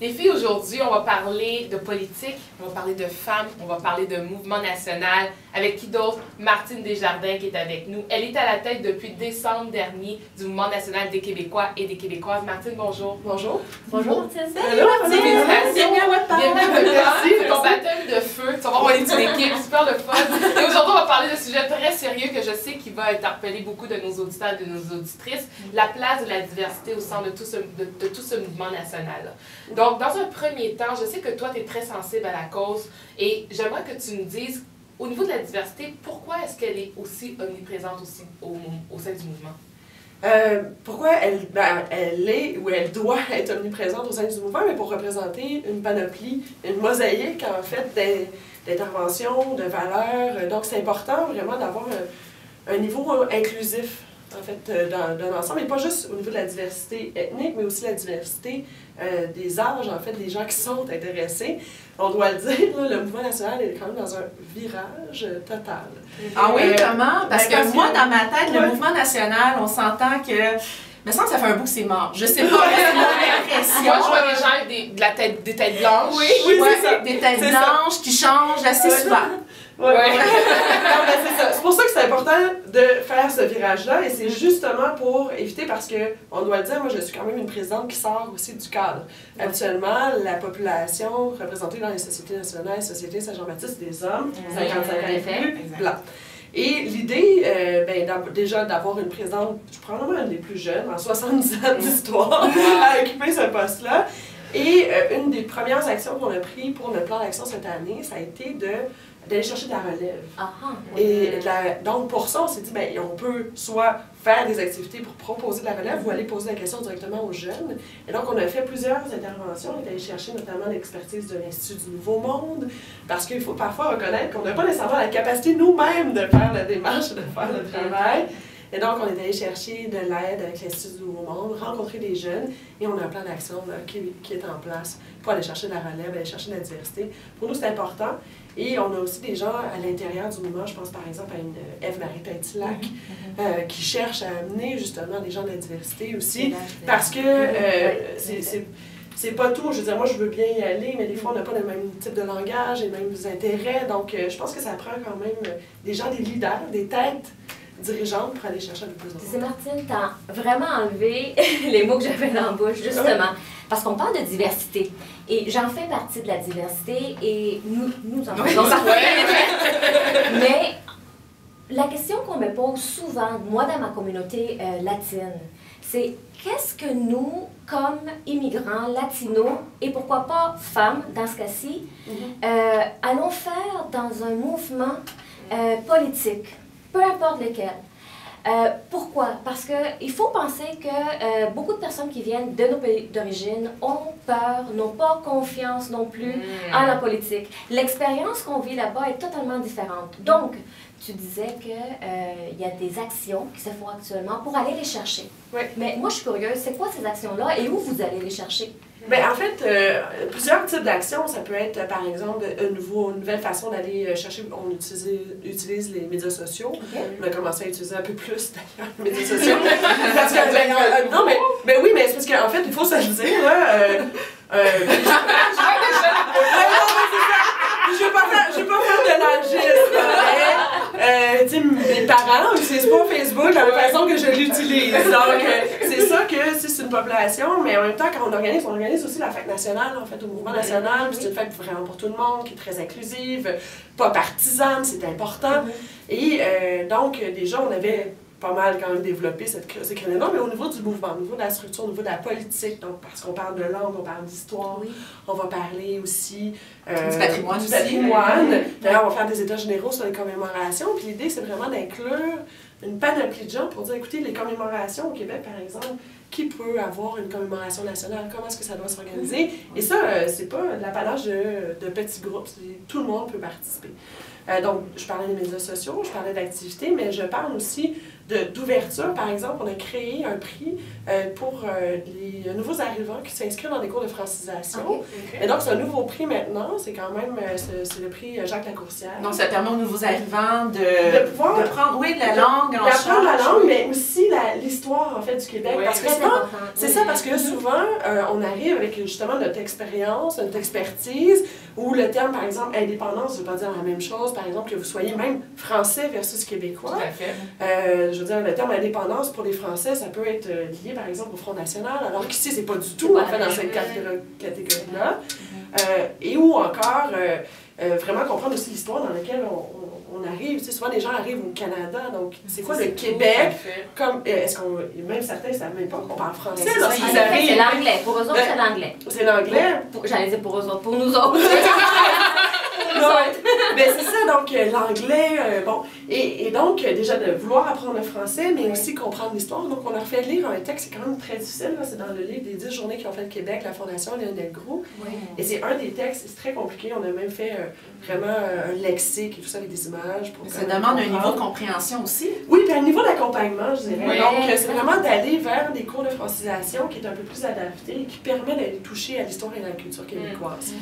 Les filles, aujourd'hui, on va parler de politique, on va parler de femmes, on va parler de mouvement national. Avec qui d'autre? Martine Desjardins qui est avec nous. Elle est à la tête depuis décembre dernier du mouvement national des Québécois et des Québécoises. Martine, bonjour. Bonjour. Bonjour Martine. Salut Martine. Bienvenue à. Bienvenue à votre part. Merci, C'est ton baptême de feu. Tu vas voir, on est une équipe, super le fun. Parler sujet très sérieux que je sais qui va interpeller beaucoup de nos auditeurs et de nos auditrices, la place de la diversité au sein de tout ce, mouvement national. Donc, dans un premier temps, je sais que toi, tu es très sensible à la cause et j'aimerais que tu nous dises, au niveau de la diversité, pourquoi est-ce qu'elle est aussi omniprésente aussi au, au sein du mouvement? Euh, pourquoi elle, ben, elle est ou elle doit être omniprésente au sein du mouvement, mais pour représenter une panoplie, une mosaïque en fait d'in- d'interventions, de valeurs. Donc c'est important vraiment d'avoir un, niveau inclusif en fait euh, dans, dans l'ensemble, et pas juste au niveau de la diversité ethnique, mais aussi la diversité euh, des âges, en fait, des gens qui sont intéressés. On doit le dire, là, le mouvement national est quand même dans un virage euh, total. Ah oui, Euh, comment? Parce ben, parce que moi, que- dans ma tête, le Ouais. mouvement national, on s'entend que. Il me semble que ça fait un bout que c'est mort. Je sais pas, c'est mon impression. Moi, je vois des gens avec des, de la tête, des têtes blanches. Oui, Oui, ouais, c'est ça. Des têtes ça. blanches qui changent assez Ouais. souvent. Ouais. Ouais. Non, mais c'est ça. C'est important de faire ce virage-là et c'est justement pour éviter parce que, on doit le dire, moi je suis quand même une présidente qui sort aussi du cadre. Habituellement, la population représentée dans les sociétés nationales, les sociétés Saint-Jean-Baptiste, des hommes, Oui, 55 ans et plus, blancs. Et l'idée, euh, ben, déjà d'avoir une présidente, je suis probablement une des plus jeunes, en 70 ans d'histoire, à occuper ce poste-là. Et euh, une des premières actions qu'on a prises pour notre plan d'action cette année, ça a été de d'aller chercher de la relève. Ah, ah. Et la- donc, pour ça, on s'est dit, ben, on peut soit faire des activités pour proposer de la relève ou aller poser la question directement aux jeunes. Et donc, on a fait plusieurs interventions. On est allé chercher notamment l'expertise de l'Institut du Nouveau Monde, parce qu'il faut parfois reconnaître qu'on n'a pas nécessairement la capacité nous-mêmes de faire la démarche, de faire le travail. Et donc, on est allé chercher de l'aide avec l'Institut du Nouveau Monde, rencontrer des jeunes, et on a un plan d'action qui, qui est en place pour aller chercher de la relève, aller chercher de la diversité. Pour nous, c'est important. Et on a aussi des gens à l'intérieur du mouvement, je pense par exemple à une euh, Eve-Marie Tintillac, euh, qui cherche à amener justement des gens de la diversité aussi. Parce que euh, c'est- c'est pas tout. Je veux dire, moi, je veux bien y aller, mais des fois, on n'a pas le même type de langage, les mêmes intérêts. Donc, euh, je pense que ça prend quand même des gens, des leaders, des têtes dirigeantes pour aller chercher peu plus de Tu sais, monde. Martine, t'as vraiment enlevé les mots que j'avais dans la bouche, justement. Parce qu'on parle de diversité. Et j'en fais partie de la diversité et nous, nous en faisons partie. Mais la question qu'on me pose souvent, moi dans ma communauté euh, latine, c'est qu'est-ce que nous, comme immigrants latinos, et pourquoi pas femmes dans ce cas-ci, euh, allons faire dans un mouvement euh, politique, peu importe lequel. Euh, pourquoi? Parce qu'il faut penser que euh, beaucoup de personnes qui viennent de nos pays d'origine ont peur, n'ont pas confiance non plus Mm. en la politique. L'expérience qu'on vit là-bas est totalement différente. Donc, tu disais qu'il y a des actions qui se font actuellement pour aller les chercher. Oui. Mais moi, je suis curieuse, c'est quoi ces actions-là et où vous allez les chercher? Ben, en fait, euh, plusieurs types d'actions. Ça peut être, euh, par exemple, un nouveau, une nouvelle façon d'aller euh, chercher. On utilise, utilise les médias sociaux. On a commencé à utiliser un peu plus, d'ailleurs, les médias sociaux. parce que, ben, euh, non, mais, ben oui, mais c'est parce qu'en fait, il faut se le dire, là. Euh, euh, je vais pas faire, je vais pas faire de l'agisme, mais, euh, tu sais, parents n'utilisent pas Facebook de la façon que je l'utilise. Donc, euh, c'est ça que c'est une population, mais en même temps, quand on organise, on organise aussi la fête nationale, en fait, au mouvement national, c'est une fête vraiment pour tout le monde, qui est très inclusive, pas partisane, c'est important. Et euh, donc, euh, déjà, on avait pas mal quand même développé cette, cr- ces créneaux-là, mais au niveau du mouvement, au niveau de la structure, au niveau de la politique, donc parce qu'on parle de langue, on parle d'histoire, Oui. on va parler aussi euh, Du patrimoine du aussi. D'ailleurs, on va faire des états généraux sur les commémorations. Puis l'idée, c'est vraiment d'inclure une panoplie de gens pour dire, écoutez, les commémorations au Québec, par exemple, qui peut avoir une commémoration nationale? Comment est-ce que ça doit s'organiser? Et ça, euh, c'est pas l'apanage de, de petits groupes. C'est- Tout le monde peut participer. Euh, donc, je parlais des médias sociaux, je parlais d'activités, mais je parle aussi d'ouverture, par exemple, on a créé un prix euh, pour euh, les nouveaux arrivants qui s'inscrivent dans des cours de francisation. Et donc, c'est un nouveau prix maintenant. C'est quand même euh, c'est le prix Jacques Lacourcière. Donc, ça permet aux nouveaux arrivants de, De pouvoir- de prendre, oui, la langue en D'apprendre la langue, mais aussi l'histoire, en fait, du Québec. Oui. Parce que c'est Oui. ça, parce que souvent, euh, on arrive avec justement notre expérience, notre expertise, où le terme, par exemple, indépendance ne veut pas dire la même chose, par exemple, que vous soyez même français versus Tout québécois. à fait. Je veux dire, le terme indépendance pour les Français, ça peut être euh, lié, par exemple, au Front National, alors qu'ici, c'est pas du tout, en fait, dans cette catégorie-là. Euh, et ou encore, euh, vraiment comprendre aussi l'histoire dans laquelle on, on- on arrive. Tu sais, souvent, les gens arrivent au Canada, donc c'est quoi le Québec? Comme, est-ce qu'on, même certains savent même pas qu'on parle français Mais c'est lorsqu'ils l'anglais. Pour eux autres, c'est l'anglais. C'est l'anglais. J'allais dire pour eux autres. Pour nous autres. Non, c'est ça, donc euh, l'anglais, euh, bon. Et, et donc, euh, déjà de vouloir apprendre le français, mais aussi comprendre l'histoire. Donc, on leur fait lire un texte, c'est quand même très difficile, c'est dans le livre des 10 journées qui ont fait le Québec, la Fondation Lionel Groux. Et c'est un des textes, c'est très compliqué. On a même fait vraiment un lexique et tout ça avec des images. Pour Ça demande un niveau de compréhension aussi. Oui, puis un niveau d'accompagnement, je dirais. Oui. Donc, c'est vraiment d'aller vers des cours de francisation qui est un peu plus adapté et qui permet d'aller toucher à l'histoire et à la culture québécoise.